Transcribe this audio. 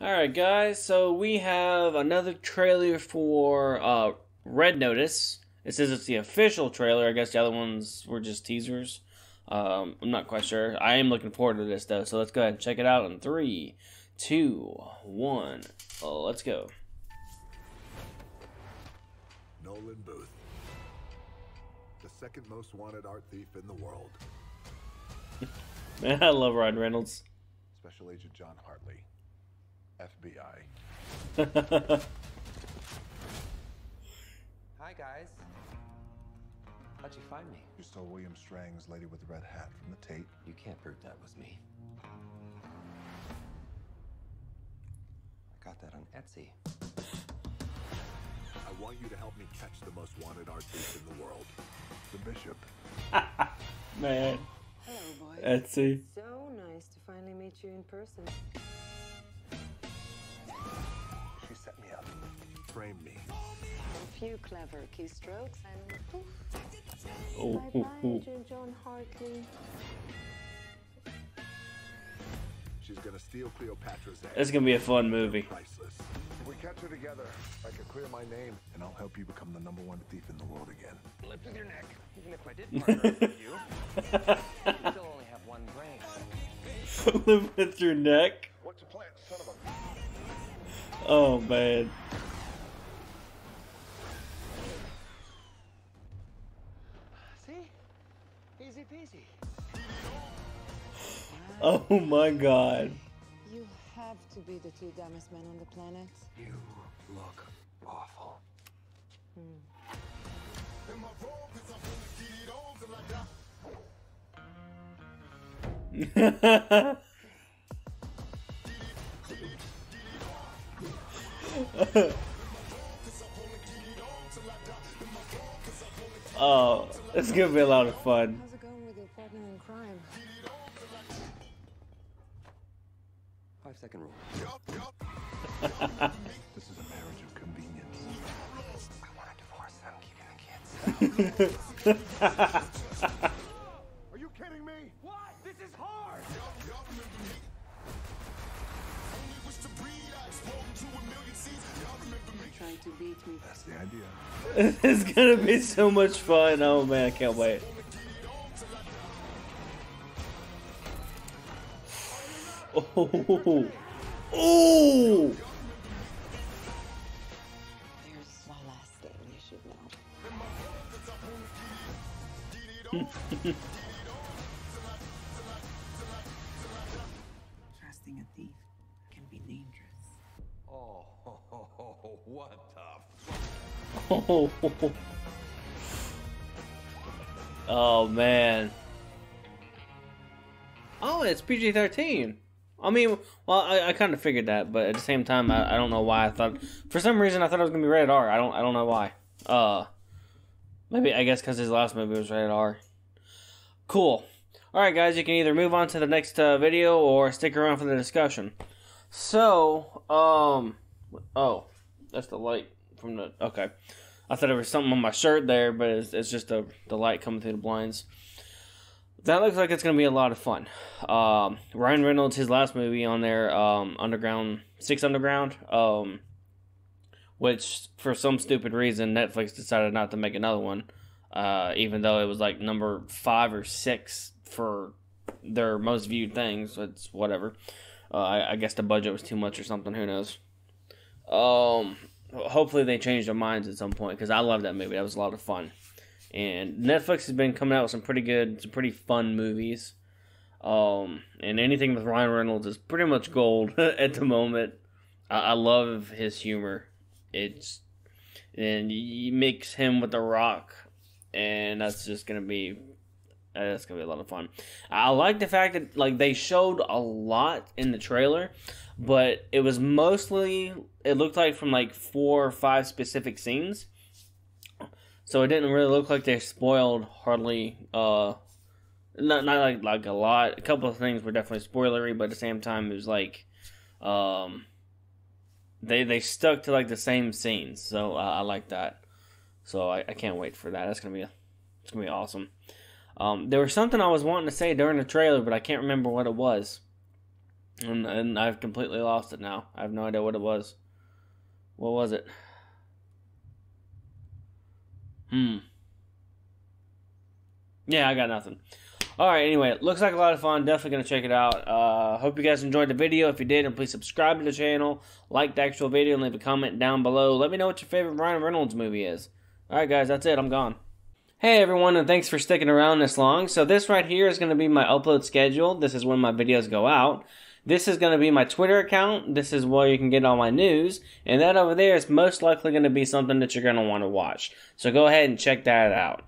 Alright, guys, so we have another trailer for uh, Red Notice. It says it's the official trailer. I guess the other ones were just teasers. Um, I'm not quite sure. I am looking forward to this, though, so let's go ahead and check it out in three, two, one. Oh, let's go. Nolan Booth, the second most wanted art thief in the world. Man, I love Ryan Reynolds. Special Agent John Hartley, FBI. Hi, guys. How'd you find me? You stole William Strang's Lady with the Red Hat from the Tate. You can't prove that was me. I got that on Etsy. I want you to help me catch the most wanted artist in the world, the Bishop. Man, Hello, boys. Etsy. So nice to finally meet you in person. Framed me. A few clever keystrokes and poof. Oh, Bye oh, bye, oh. Agent John Hartley. She's gonna steal Cleopatra's egg. This is gonna be a fun movie. Priceless. If we catch her together, I can clear my name, and I'll help you become the number one thief in the world again. Lips with your neck. Even if I did partner with you, you still only have one brain. Live with your neck. What's the plan, son of a? Oh man. Easy peasy. Oh my god. You have to be the two dumbest men on the planet. You look awful. oh, it's gonna be a lot of fun. Second rule. This is a marriage of convenience. I want a divorce. I'm keeping the kids. Are you kidding me? What? This is hard. Trying to beat me. That's the idea. it's gonna be so much fun. Oh man, I can't wait. Oh, oh, There's one last thing you should know. Trusting a thief can be dangerous. Oh, what the oh, oh man. Oh, it's PG thirteen. I mean, well, I, I kind of figured that, but at the same time, I, I don't know why I thought. For some reason, I thought it was gonna be rated R. I don't I don't know why. Uh, maybe I guess because his last movie was rated R. Cool. All right, guys, you can either move on to the next uh, video or stick around for the discussion. So, um, oh, that's the light from the. Okay, I thought there was something on my shirt there, but it's, it's just the the light coming through the blinds. That looks like it's gonna be a lot of fun. Um, Ryan Reynolds, his last movie on there, um, Underground Six Underground, um, which for some stupid reason Netflix decided not to make another one, uh, even though it was like number five or six for their most viewed things. It's whatever. Uh, I, I guess the budget was too much or something. Who knows? Um, hopefully they change their minds at some point because I love that movie. That was a lot of fun. And Netflix has been coming out with some pretty good, some pretty fun movies. Um, and anything with Ryan Reynolds is pretty much gold at the moment. I, I love his humor. It's and you mix him with The Rock, and that's just gonna be that's gonna be a lot of fun. I like the fact that like they showed a lot in the trailer, but it was mostly it looked like from like four or five specific scenes. So it didn't really look like they spoiled hardly uh not not like like a lot. A couple of things were definitely spoilery, but at the same time it was like um they they stuck to like the same scenes. So uh, I like that. So I, I can't wait for that. That's gonna be it's gonna be awesome. Um, there was something I was wanting to say during the trailer, but I can't remember what it was. And, and I've completely lost it now. I have no idea what it was. What was it? Hmm. Yeah, I got nothing. Alright, anyway, it looks like a lot of fun. Definitely going to check it out. Uh, hope you guys enjoyed the video. If you did, and please subscribe to the channel, like the actual video, and leave a comment down below. Let me know what your favorite Ryan Reynolds movie is. Alright, guys, that's it. I'm gone. Hey everyone, and thanks for sticking around this long. So this right here is going to be my upload schedule. This is when my videos go out. This is going to be my Twitter account. This is where you can get all my news. And that over there is most likely going to be something that you're going to want to watch. So go ahead and check that out.